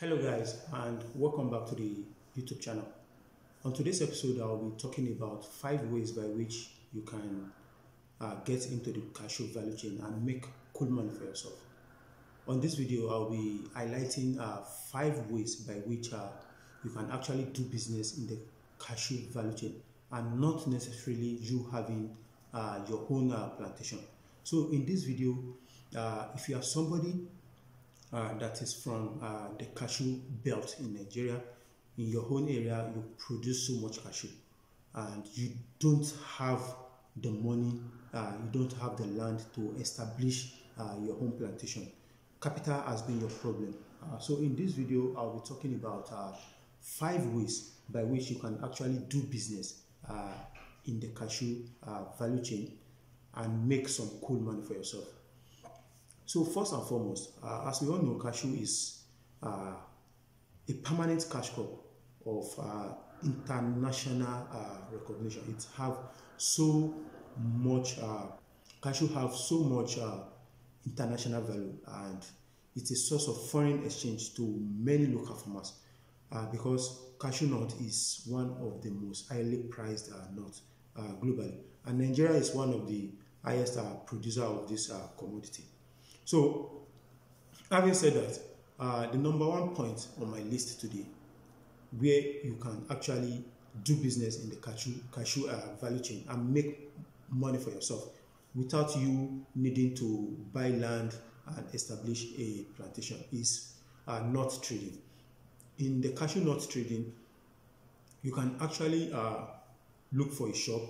Hello guys and welcome back to the YouTube channel. On today's episode I will be talking about five ways by which you can uh, get into the cashew value chain and make cool money for yourself. On this video I'll be highlighting uh, five ways by which uh, you can actually do business in the cashew value chain and not necessarily you having uh, your own uh, plantation. So in this video uh, if you are somebody that is from uh, the cashew belt in Nigeria. In your own area, you produce so much cashew, and you don't have the money, uh, you don't have the land to establish uh, your own plantation. Capital has been your problem. Uh, so, in this video, I'll be talking about uh, five ways by which you can actually do business in the cashew value chain and make some cool money for yourself. So first and foremost, uh, as we all know, cashew is uh, a permanent cash crop of uh, international uh, recognition. It have so much uh, cashew have so much uh, international value, and it's a source of foreign exchange to many local farmers because cashew nut is one of the most highly prized nuts globally, and Nigeria is one of the highest producer of this commodity. So, having said that, uh, the number one point on my list today, where you can actually do business in the cashew, cashew uh, value chain and make money for yourself without you needing to buy land and establish a plantation is uh, nut trading. In the cashew nut trading, you can actually uh, look for a shop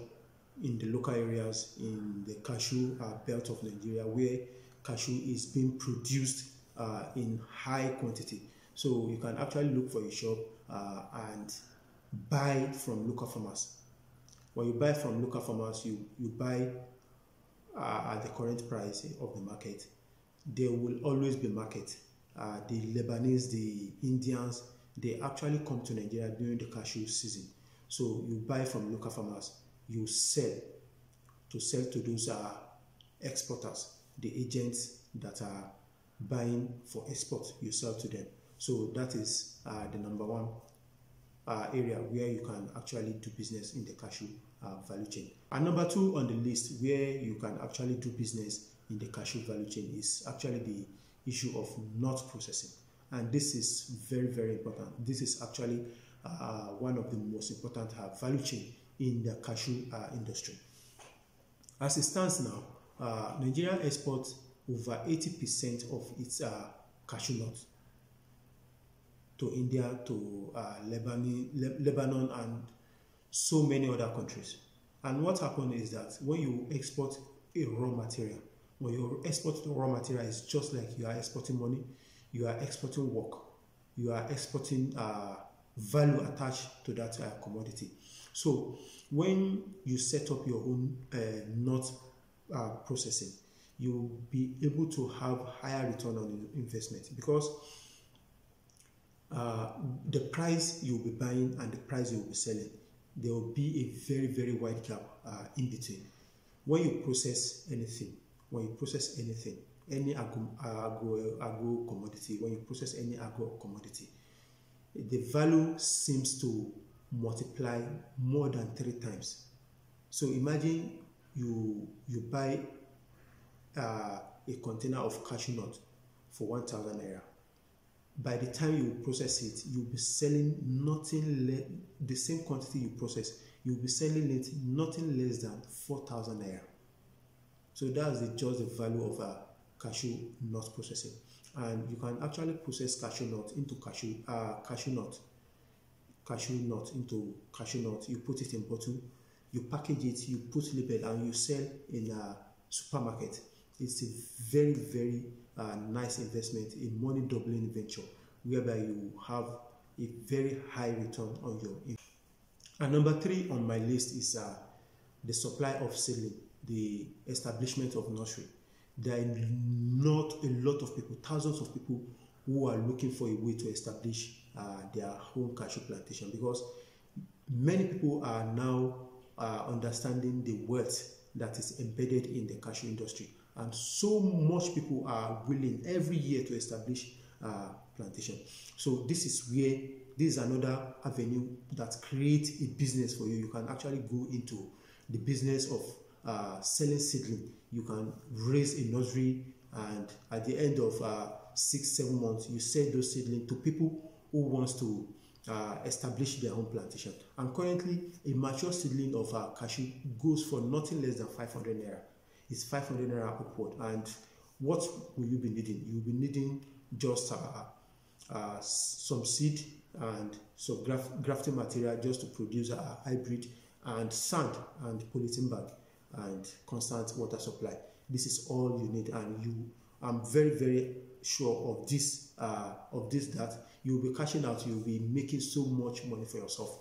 in the local areas in the cashew uh, belt of Nigeria where cashew is being produced uh, in high quantity. So you can actually look for a shop uh, and buy from local farmers. When you buy from local farmers, you, you buy uh, at the current price of the market. There will always be market. Uh, the Lebanese, the Indians, they actually come to Nigeria during the cashew season. So you buy from local farmers, you sell to sell to those uh, exporters the agents that are buying for export you sell to them. So that is uh, the number one uh, area where you can actually do business in the cashew uh, value chain. And number two on the list where you can actually do business in the cashew value chain is actually the issue of nut processing. And this is very very important. This is actually uh, one of the most important uh, value chain in the cashew uh, industry. As it stands now uh, Nigeria exports over 80% of its uh, cashew nuts to India, to uh, Lebanon, Le Lebanon, and so many other countries. And what happens is that when you export a raw material, when you export raw material, it's just like you are exporting money, you are exporting work, you are exporting uh, value attached to that uh, commodity. So when you set up your own uh, nut uh, processing, you'll be able to have higher return on investment because uh, the price you'll be buying and the price you'll be selling, there will be a very, very wide gap uh, in between. When you process anything, when you process anything, any agro, agro, agro commodity, when you process any agro commodity, the value seems to multiply more than three times. So imagine you you buy uh, a container of cashew nut for 1000 naira. By the time you process it you'll be selling nothing the same quantity you process you'll be selling it nothing less than 4000 naira. So that's the, just the value of a uh, cashew nut processing. And you can actually process cashew nut into cashew uh, cashew nut cashew nut into cashew nut you put it in bottle you package it, you put label, and you sell in a supermarket. It's a very, very uh, nice investment, a money doubling venture, whereby you have a very high return on your investment. And number three on my list is uh, the supply of seedling, the establishment of nursery. There are not a lot of people, thousands of people who are looking for a way to establish uh, their home cashew plantation because many people are now uh, understanding the wealth that is embedded in the cashew industry. And so much people are willing every year to establish uh, plantation. So this is where this is another avenue that creates a business for you. You can actually go into the business of uh, selling seedling. You can raise a nursery, and at the end of uh, six, seven months, you sell those seedling to people who wants to uh, establish their own plantation. And currently, a mature seedling of uh, cashew goes for nothing less than 500 naira. It's 500 naira upward. And what will you be needing? You'll be needing just uh, uh, some seed and some graft, grafting material just to produce a hybrid and sand and polythene bag and constant water supply. This is all you need and you I'm very very sure of this uh, of this that you'll be cashing out you'll be making so much money for yourself.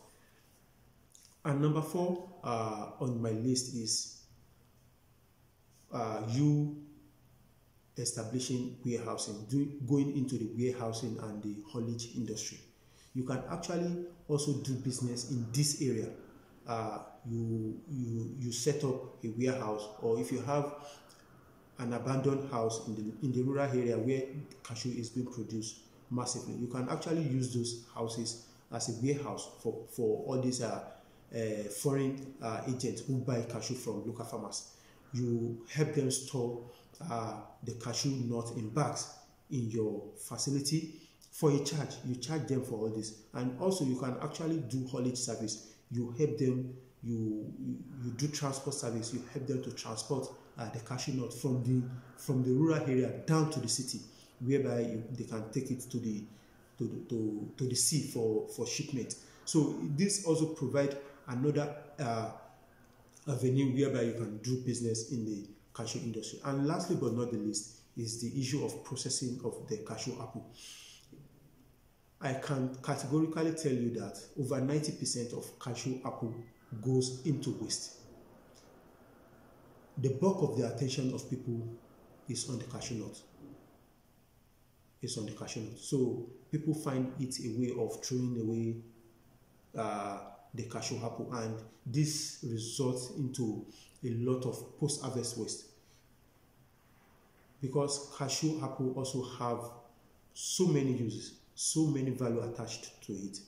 And number four uh, on my list is uh, you establishing warehousing going into the warehousing and the haulage industry. You can actually also do business in this area. Uh, you you you set up a warehouse or if you have an abandoned house in the in the rural area where cashew is being produced massively. You can actually use those houses as a warehouse for for all these uh, uh, foreign uh, agents who buy cashew from local farmers. You help them store uh, the cashew nut in bags in your facility. For a charge you charge them for all this. And also you can actually do haulage service. You help them you, you, do transport service. You help them to transport uh, the cashew nut from the from the rural area down to the city whereby you, they can take it to the to to, to the sea for for shipment so this also provide another uh, avenue whereby you can do business in the cashew industry and lastly but not the least is the issue of processing of the cashew apple I can categorically tell you that over 90% of cashew apple goes into waste. The bulk of the attention of people is on the cashew nut. It's on the cashew nut. So people find it a way of throwing away uh, the cashew apple, and this results into a lot of post-harvest waste. Because cashew apple also have so many uses so many value attached to it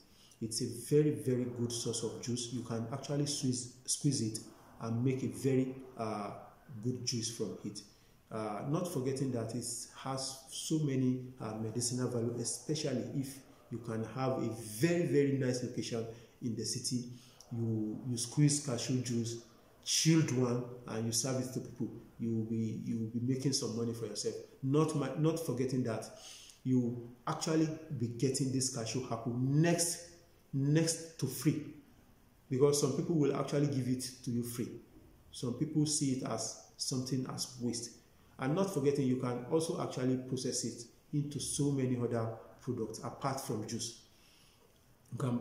it's a very very good source of juice you can actually squeeze squeeze it and make a very uh, good juice from it uh, not forgetting that it has so many uh, medicinal value especially if you can have a very very nice location in the city. You you squeeze cashew juice chilled one and you serve it to people. You will be you will be making some money for yourself. Not not forgetting that you actually be getting this cashew apple next next to free. Because some people will actually give it to you free. Some people see it as something as waste and not forgetting you can also actually process it into so many other products apart from juice. You can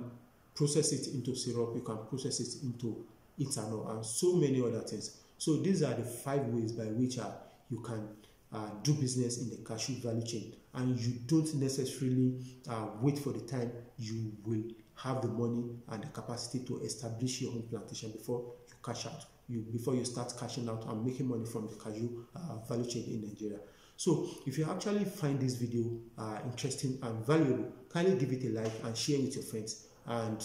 process it into syrup you can process it into ethanol and so many other things. So these are the five ways by which uh, you can uh, do business in the cashew value chain. And you don't necessarily uh, wait for the time you will have the money and the capacity to establish your own plantation before you cash out you before you start cashing out and making money from the cashew uh, value chain in nigeria. So if you actually find this video uh, interesting and valuable kindly give it a like and share with your friends. And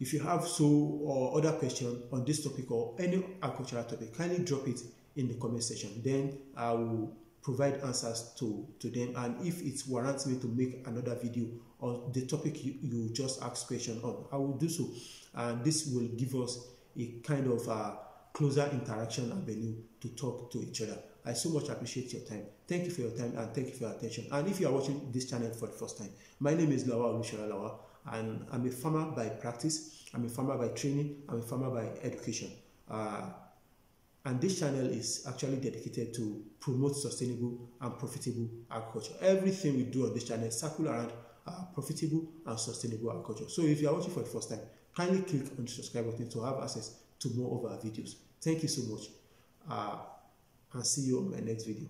if you have so or other question on this topic or any agricultural topic kindly drop it in the comment section. Then i will provide answers to to them. And if it warrants me to make another video on the topic you, you just asked question on i will do so. And this will give us a kind of uh, closer interaction avenue to talk to each other i so much appreciate your time thank you for your time and thank you for your attention and if you are watching this channel for the first time my name is lawa olusola lawa and i'm a farmer by practice i'm a farmer by training i'm a farmer by education uh, and this channel is actually dedicated to promote sustainable and profitable agriculture. Everything we do on this channel circle around uh, profitable and sustainable agriculture. So if you are watching for the first time, kindly click on the subscribe button to have access to more of our videos. Thank you so much uh, and see you on my next video.